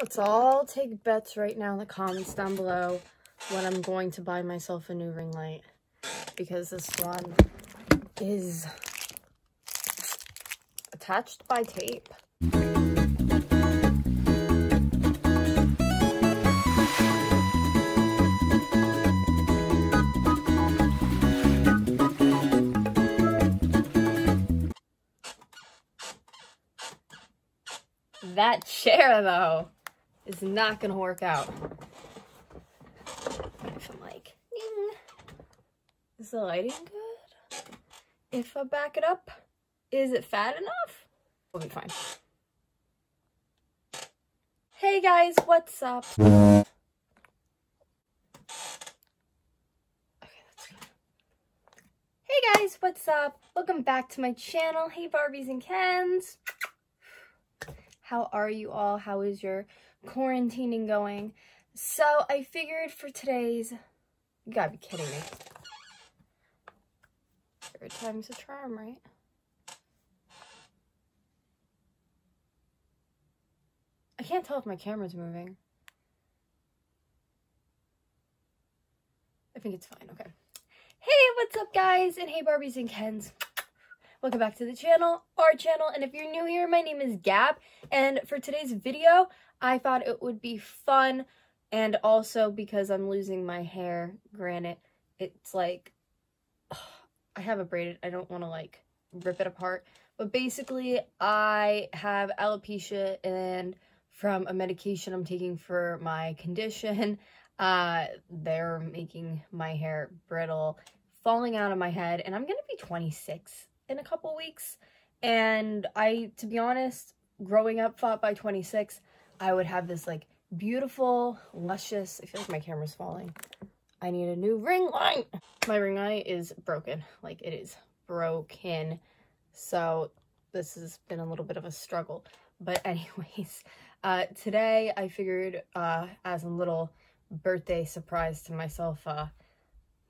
Let's all take bets right now in the comments down below when I'm going to buy myself a new ring light. Because this one is attached by tape. That chair, though, is not going to work out. If I'm like, ding. Is the lighting good? If I back it up, is it fat enough? We'll be fine. Hey guys, what's up? Okay. Hey guys, what's up? Welcome back to my channel. Hey Barbies and Kens. How are you all? How is your quarantining going? So I figured for today's, you gotta be kidding me. Third time's a charm, right? I can't tell if my camera's moving. I think it's fine, okay. Hey, what's up guys? And hey Barbies and Kens. Welcome back to the channel, our channel, and if you're new here, my name is Gab, and for today's video, I thought it would be fun, and also because I'm losing my hair, granted, it's like, I have it braided, I don't want to like rip it apart, but basically, I have alopecia, and from a medication I'm taking for my condition, uh, they're making my hair brittle, falling out of my head, and I'm gonna be 26 in a couple weeks. And I, to be honest, growing up thought by 26, I would have this like beautiful, luscious, I feel like my camera's falling. I need a new ring light. My ring light is broken. Like it is broken. So this has been a little bit of a struggle. But anyways, uh, today I figured uh, as a little birthday surprise to myself, uh,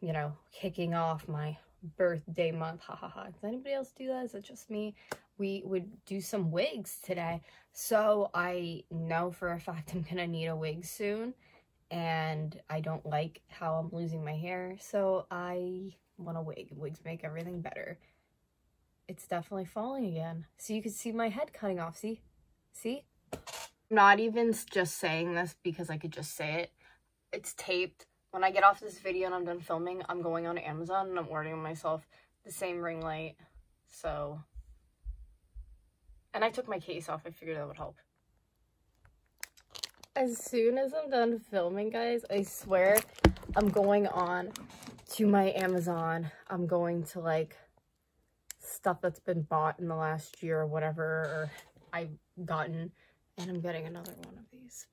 you know, kicking off my birthday month. Ha ha ha. Does anybody else do that? Is it just me? We would do some wigs today. So I know for a fact I'm going to need a wig soon. And I don't like how I'm losing my hair. So I want a wig. Wigs make everything better. It's definitely falling again. So you can see my head cutting off. See? See? I'm not even just saying this because I could just say it. It's taped when I get off this video and I'm done filming, I'm going on Amazon and I'm ordering myself the same ring light. So, and I took my case off. I figured that would help. As soon as I'm done filming, guys, I swear I'm going on to my Amazon. I'm going to like stuff that's been bought in the last year or whatever or I've gotten and I'm getting another one of these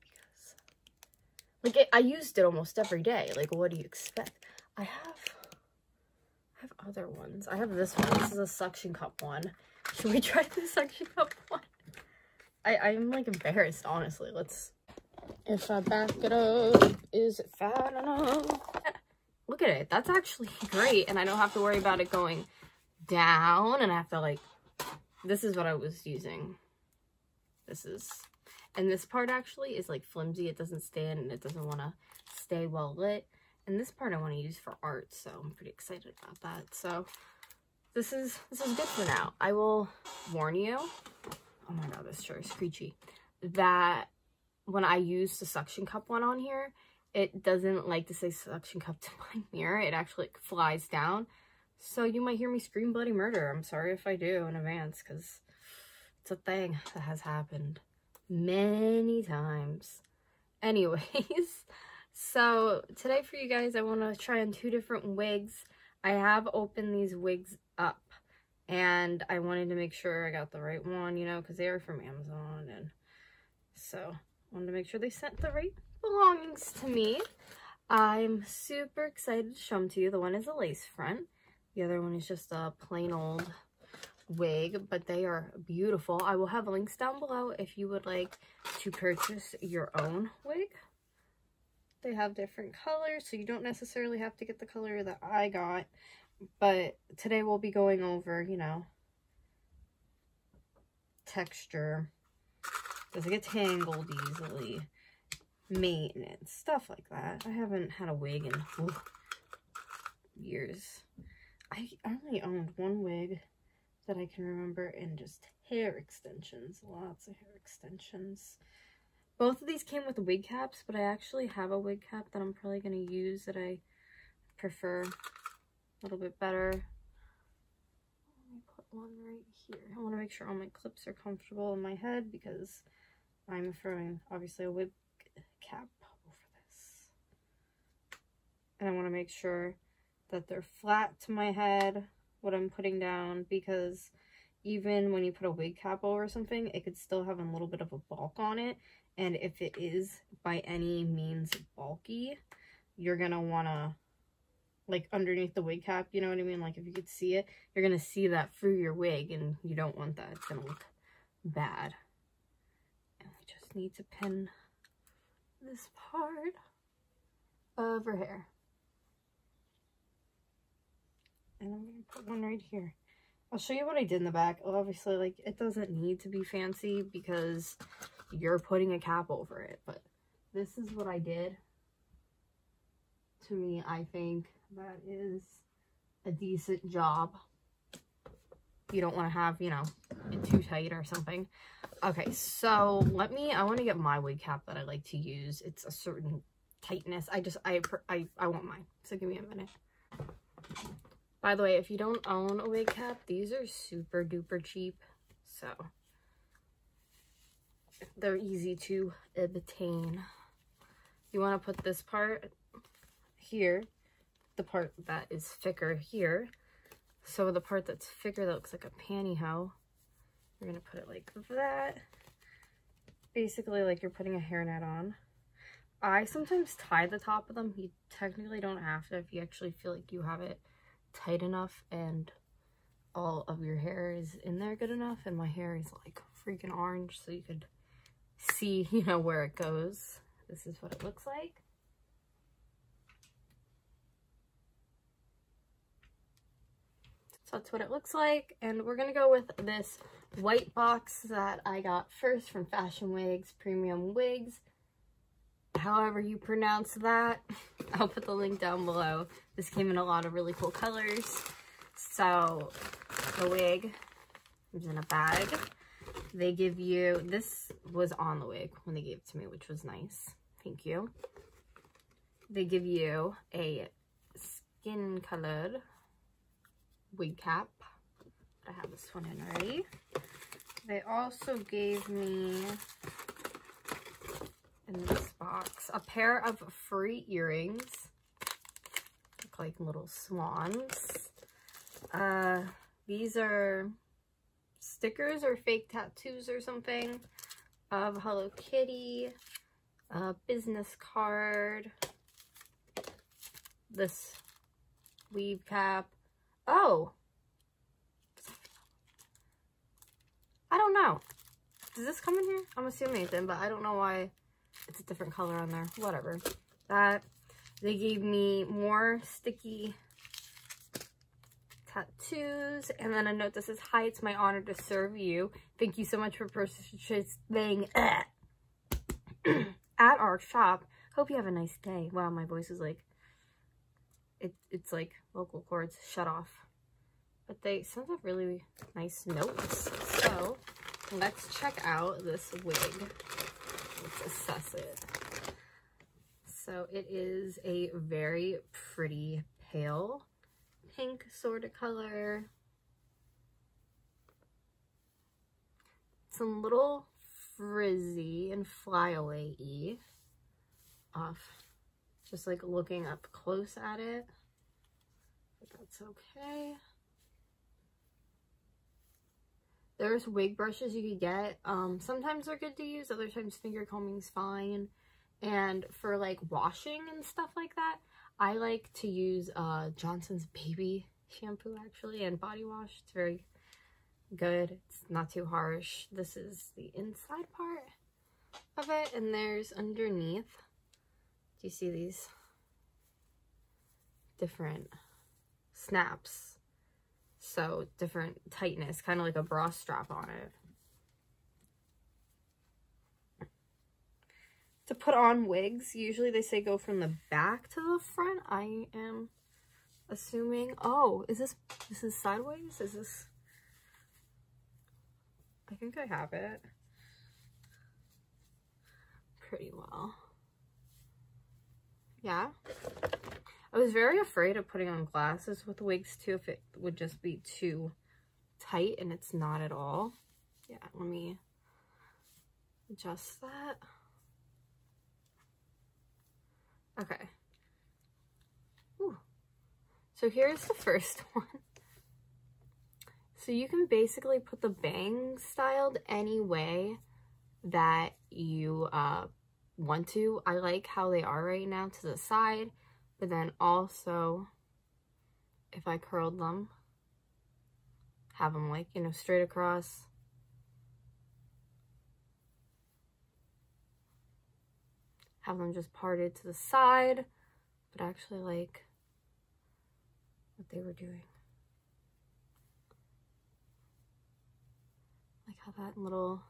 like, it, I used it almost every day. Like, what do you expect? I have, I have other ones. I have this one. This is a suction cup one. Should we try the suction cup one? I, I'm, like, embarrassed, honestly. Let's, if I back it up, is it fat enough? Look at it. That's actually great. And I don't have to worry about it going down. And I have to, like, this is what I was using. This is and this part actually is like flimsy. It doesn't stand and it doesn't want to stay well lit. And this part I want to use for art, so I'm pretty excited about that. So this is this is good for now. I will warn you. Oh my god, this chair is screechy. That when I use the suction cup one on here, it doesn't like to say suction cup to my mirror. It actually like, flies down. So you might hear me scream bloody murder. I'm sorry if I do in advance because it's a thing that has happened many times. Anyways, so today for you guys, I want to try on two different wigs. I have opened these wigs up and I wanted to make sure I got the right one, you know, because they are from Amazon. And so I wanted to make sure they sent the right belongings to me. I'm super excited to show them to you. The one is a lace front. The other one is just a plain old wig, but they are beautiful. I will have links down below if you would like to purchase your own wig. They have different colors, so you don't necessarily have to get the color that I got. But today we'll be going over, you know, texture, Does it get tangled easily? Maintenance, stuff like that. I haven't had a wig in ooh, years. I only owned one wig that I can remember and just hair extensions. Lots of hair extensions. Both of these came with wig caps, but I actually have a wig cap that I'm probably going to use that I prefer a little bit better. Let me put one right here. I want to make sure all my clips are comfortable in my head because I'm throwing, obviously, a wig cap over this. And I want to make sure that they're flat to my head, what I'm putting down, because even when you put a wig cap over something, it could still have a little bit of a bulk on it. And if it is by any means bulky, you're going to want to, like underneath the wig cap, you know what I mean? Like if you could see it, you're going to see that through your wig and you don't want that. It's going to look bad. And we just need to pin this part of her hair. And I'm going to put one right here. I'll show you what I did in the back. Oh, obviously, like, it doesn't need to be fancy because you're putting a cap over it. But this is what I did. To me, I think that is a decent job. You don't want to have, you know, it too tight or something. Okay, so let me, I want to get my wig cap that I like to use. It's a certain tightness. I just, I, I, I want mine. So give me a minute. By the way, if you don't own a wig cap, these are super duper cheap. So they're easy to obtain. You want to put this part here, the part that is thicker here. So the part that's thicker that looks like a pantyhose, you're going to put it like that. Basically like you're putting a hairnet on. I sometimes tie the top of them. You technically don't have to if you actually feel like you have it tight enough and all of your hair is in there good enough and my hair is like freaking orange so you could see you know where it goes. This is what it looks like. So that's what it looks like and we're gonna go with this white box that I got first from Fashion Wigs Premium Wigs however you pronounce that. I'll put the link down below. This came in a lot of really cool colors. So the wig is in a bag. They give you, this was on the wig when they gave it to me, which was nice. Thank you. They give you a skin colored wig cap. I have this one in already. They also gave me in this box. A pair of free earrings. Look like little swans. Uh, these are stickers or fake tattoos or something of Hello Kitty. A business card. This weave cap. Oh! I don't know. Does this come in here? I'm assuming it did, but I don't know why it's a different color on there. Whatever. That. They gave me more sticky tattoos. And then a note that says, Hi, it's my honor to serve you. Thank you so much for participating at our shop. Hope you have a nice day. Wow, my voice is like, it, it's like vocal cords shut off. But they sent up really nice notes. So let's check out this wig let's assess it. So it is a very pretty pale pink sort of color. It's a little frizzy and flyaway-y off just like looking up close at it. But that's okay. There's wig brushes you could get. Um, sometimes they're good to use. Other times finger combing's fine. And for like washing and stuff like that, I like to use uh, Johnson's Baby shampoo actually and body wash. It's very good. It's not too harsh. This is the inside part of it. And there's underneath. Do you see these different snaps? So different tightness, kind of like a bra strap on it. To put on wigs, usually they say go from the back to the front. I am assuming, oh, is this, this is sideways? Is this, I think I have it pretty well. Yeah. I was very afraid of putting on glasses with wigs too if it would just be too tight and it's not at all. Yeah, let me adjust that. Okay. Ooh. So here's the first one. So you can basically put the bangs styled any way that you uh, want to. I like how they are right now to the side, but then also if I curled them, have them like, you know, straight across. Have them just parted to the side, but actually like what they were doing. Like how that little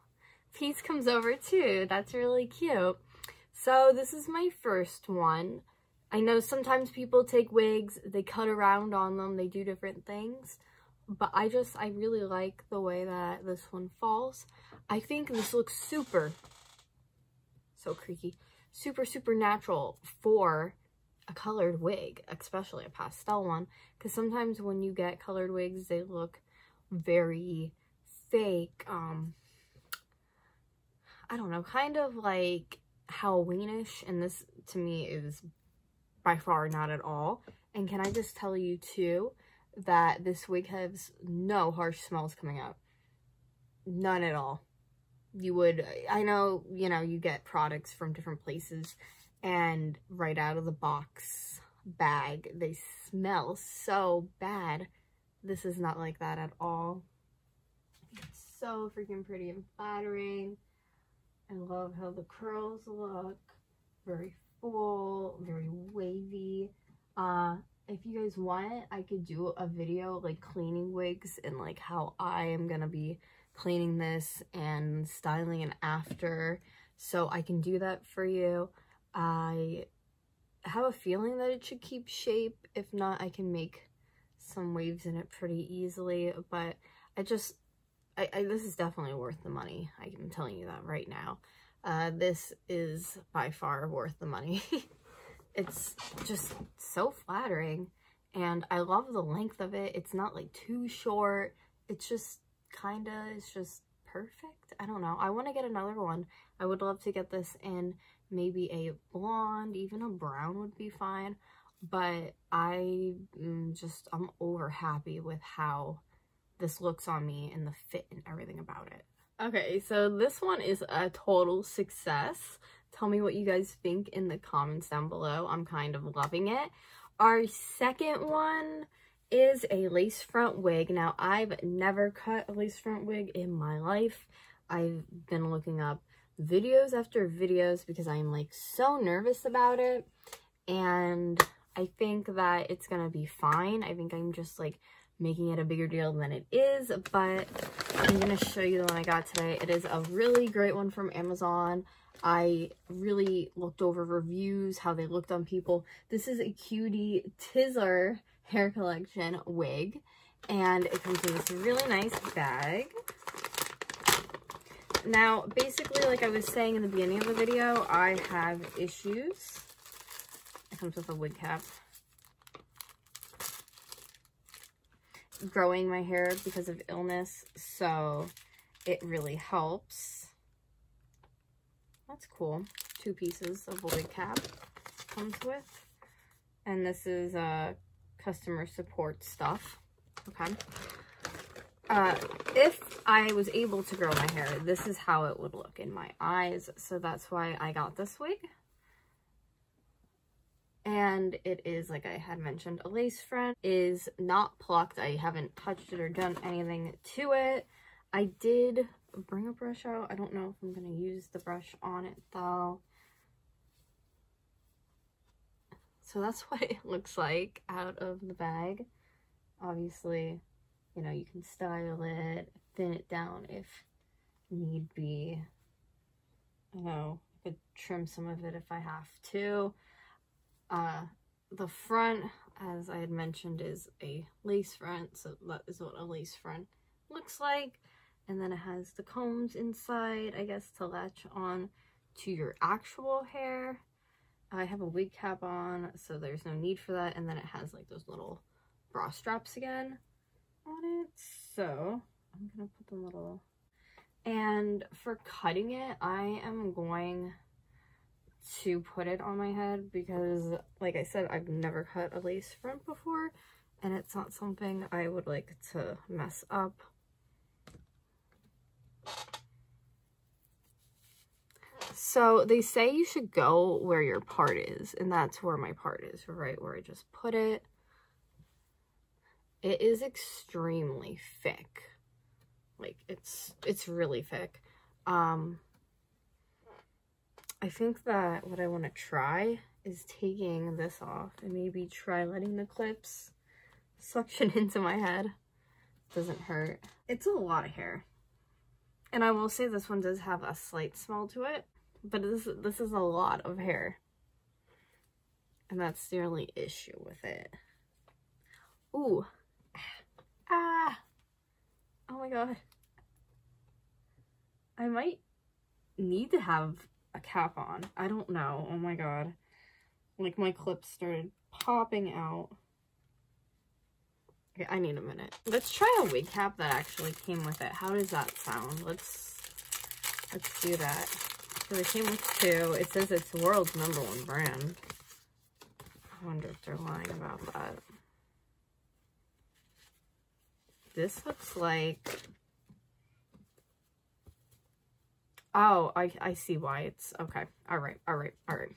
piece comes over too. That's really cute. So this is my first one. I know sometimes people take wigs, they cut around on them, they do different things. But I just, I really like the way that this one falls. I think this looks super, so creaky, super, super natural for a colored wig, especially a pastel one. Because sometimes when you get colored wigs, they look very fake, um, I don't know, kind of like Halloweenish, and this to me is by far not at all. And can I just tell you too that this wig has no harsh smells coming out. None at all. You would, I know, you know, you get products from different places and right out of the box bag, they smell so bad. This is not like that at all. It's so freaking pretty and flattering. I love how the curls look. Very very wavy. Uh, if you guys want, I could do a video like cleaning wigs and like how I am gonna be cleaning this and styling and after. So I can do that for you. I have a feeling that it should keep shape. If not, I can make some waves in it pretty easily. But I just, I, I, this is definitely worth the money. I am telling you that right now. Uh, this is by far worth the money. it's just so flattering. And I love the length of it. It's not like too short. It's just kind of, it's just perfect. I don't know. I want to get another one. I would love to get this in maybe a blonde, even a brown would be fine. But I just, I'm over happy with how this looks on me and the fit and everything about it. Okay, so this one is a total success. Tell me what you guys think in the comments down below. I'm kind of loving it. Our second one is a lace front wig. Now, I've never cut a lace front wig in my life. I've been looking up videos after videos because I'm like so nervous about it. And I think that it's to be fine. I think I'm just like making it a bigger deal than it is, but I'm going to show you the one I got today. It is a really great one from Amazon. I really looked over reviews, how they looked on people. This is a cutie Tizzler hair collection wig, and it comes in this really nice bag. Now, basically, like I was saying in the beginning of the video, I have issues. It comes with a wig cap. Growing my hair because of illness, so it really helps. That's cool. Two pieces of wig cap comes with. And this is uh, customer support stuff. Okay. Uh, if I was able to grow my hair, this is how it would look in my eyes. So that's why I got this wig and it is like I had mentioned a lace front is not plucked. I haven't touched it or done anything to it. I did bring a brush out. I don't know if I'm gonna use the brush on it though. So that's what it looks like out of the bag. Obviously you know you can style it thin it down if need be. I know I could trim some of it if I have to. Uh, the front, as I had mentioned, is a lace front. So that is what a lace front looks like. And then it has the combs inside, I guess, to latch on to your actual hair. I have a wig cap on, so there's no need for that. And then it has like those little bra straps again on it. So I'm gonna put the little, and for cutting it, I am going to put it on my head because like I said, I've never cut a lace front before and it's not something I would like to mess up. So they say you should go where your part is, and that's where my part is, right where I just put it. It is extremely thick. Like it's it's really thick. Um I think that what I want to try is taking this off and maybe try letting the clips suction into my head. Doesn't hurt. It's a lot of hair. And I will say this one does have a slight smell to it, but this, this is a lot of hair. And that's the only issue with it. Ooh. Ah. Oh my god. I might need to have a cap on. I don't know. Oh my god. Like my clips started popping out. Okay, I need a minute. Let's try a wig cap that actually came with it. How does that sound? Let's let's do that. So it came with two. It says it's the world's number one brand. I wonder if they're lying about that. This looks like Oh, I, I see why it's, okay. All right, all right, all right.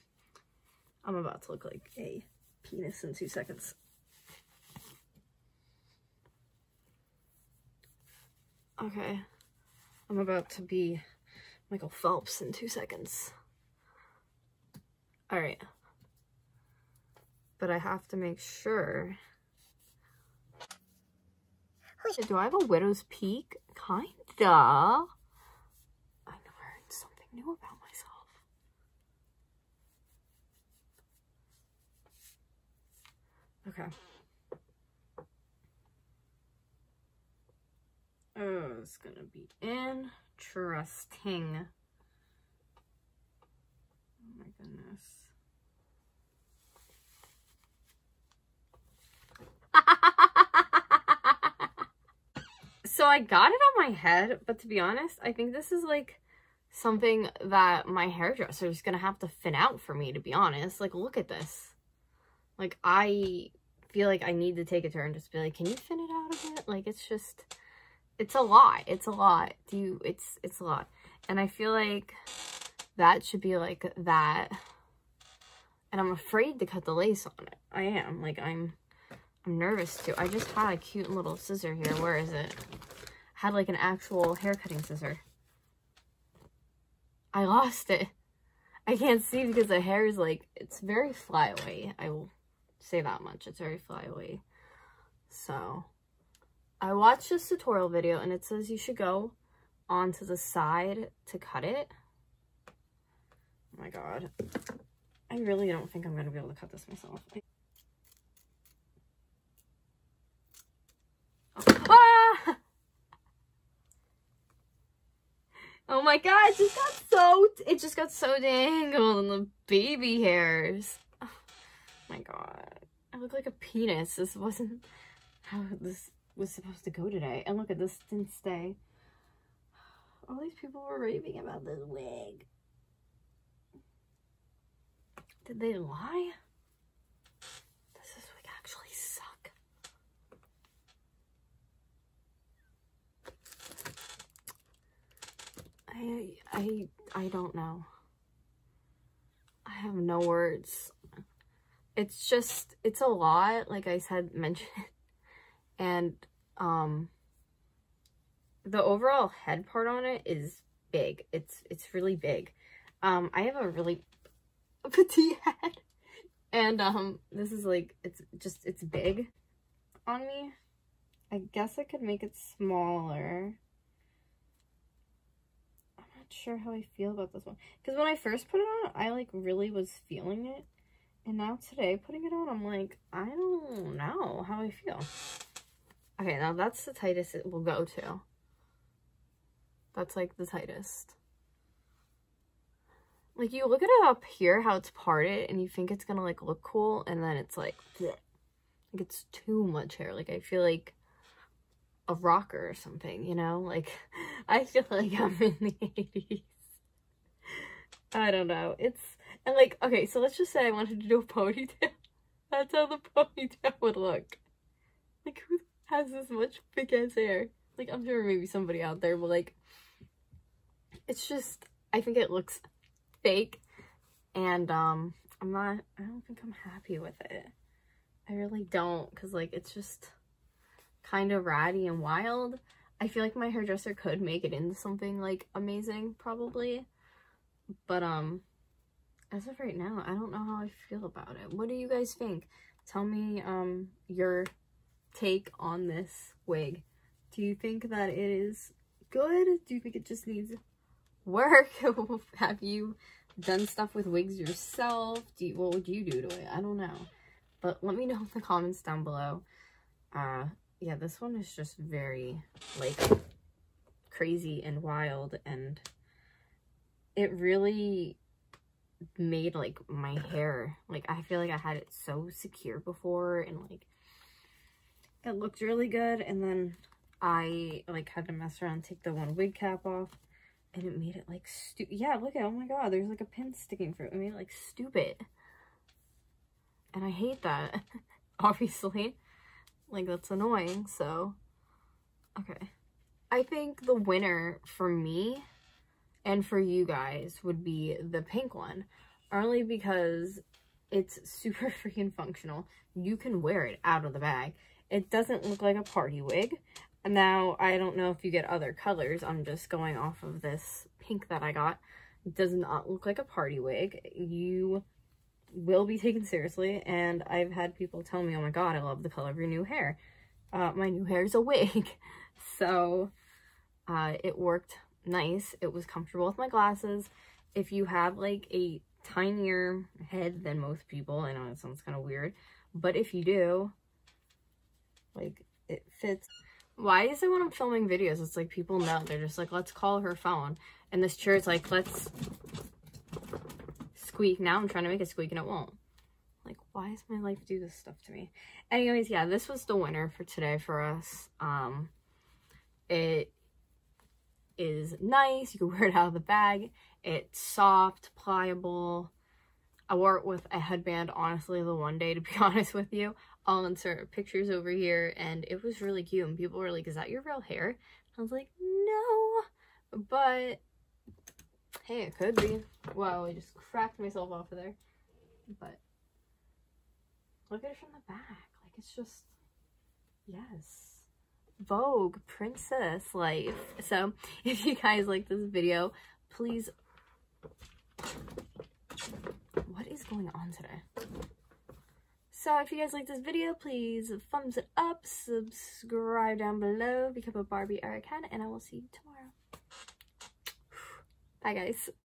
I'm about to look like a penis in two seconds. Okay. I'm about to be Michael Phelps in two seconds. All right. But I have to make sure. Do I have a widow's peak? Kinda knew about myself. Okay. Oh, it's gonna be interesting. Oh my goodness. so I got it on my head, but to be honest, I think this is like something that my hairdresser is to have to fin out for me, to be honest. Like, look at this. Like, I feel like I need to take a turn just be like, can you fin it out a bit? Like, it's just, it's a lot. It's a lot. Do you, it's, it's a lot. And I feel like that should be like that. And I'm afraid to cut the lace on it. I am. Like, I'm, I'm nervous too. I just had a cute little scissor here. Where is it? Had like an actual hair cutting scissor. I lost it. I can't see because the hair is like, it's very flyaway. I will say that much. It's very flyaway. So, I watched this tutorial video and it says you should go onto the side to cut it. Oh my god. I really don't think I'm going to be able to cut this myself. Ah! Oh my god, it just got so, it just got so tangled in the baby hairs. Oh my god. I look like a penis. This wasn't how this was supposed to go today. And look at this didn't stay. All these people were raving about this wig. Did they lie? I, I, don't know. I have no words. It's just, it's a lot, like I said, mentioned. And, um, the overall head part on it is big. It's, it's really big. Um, I have a really petite head. And, um, this is like, it's just, it's big on me. I guess I could make it smaller sure how I feel about this one. Because when I first put it on, I like really was feeling it. And now today, putting it on, I'm like, I don't know how I feel. Okay, now that's the tightest it will go to. That's like the tightest. Like you look at it up here, how it's parted, and you think it's gonna like look cool, and then it's like, bleh. like it's too much hair. Like I feel like a rocker or something, you know? Like I feel like I'm in the 80s. I don't know. It's and like okay, so let's just say I wanted to do a ponytail. That's how the ponytail would look. Like who has this much big ass hair? Like I'm sure maybe somebody out there, but like it's just I think it looks fake and um I'm not I don't think I'm happy with it. I really don't because like it's just kind of ratty and wild. I feel like my hairdresser could make it into something like amazing probably. But um as of right now, I don't know how I feel about it. What do you guys think? Tell me um your take on this wig. Do you think that it is good? Do you think it just needs work? Have you done stuff with wigs yourself? Do you, what would you do to it? I don't know. But let me know in the comments down below. Uh, yeah, this one is just very, like, crazy and wild. And it really made, like, my hair. Like, I feel like I had it so secure before. And, like, it looked really good. And then I, like, had to mess around take the one wig cap off and it made it like stupid. Yeah, look at, oh my god, there's like a pin sticking through. It made it like stupid. And I hate that, obviously. Like, that's annoying, so. Okay. I think the winner for me and for you guys would be the pink one. Only because it's super freaking functional. You can wear it out of the bag. It doesn't look like a party wig. Now, I don't know if you get other colors. I'm just going off of this pink that I got. It does not look like a party wig. You will be taken seriously. And I've had people tell me, oh my god, I love the color of your new hair. Uh, my new hair is a wig. so, uh, it worked nice. It was comfortable with my glasses. If you have like a tinier head than most people, I know it sounds kind of weird, but if you do, like, it fits why is it when I'm filming videos, it's like people know. They're just like, let's call her phone. And this chair is like, let's squeak. Now I'm trying to make it squeak and it won't. Like, why does my life do this stuff to me? Anyways, yeah, this was the winner for today for us. Um, it is nice. You can wear it out of the bag. It's soft, pliable. I wore it with a headband, honestly, the one day, to be honest with you. I'll insert pictures over here, and it was really cute. And people were like, is that your real hair? I was like, no, but hey, it could be. Wow, I just cracked myself off of there. But look at it from the back. Like, it's just, yes. Vogue, princess life. So, if you guys like this video, please... What is going on today? So if you guys like this video, please thumbs it up, subscribe down below, become a Barbie or Ken, and I will see you tomorrow. Bye guys.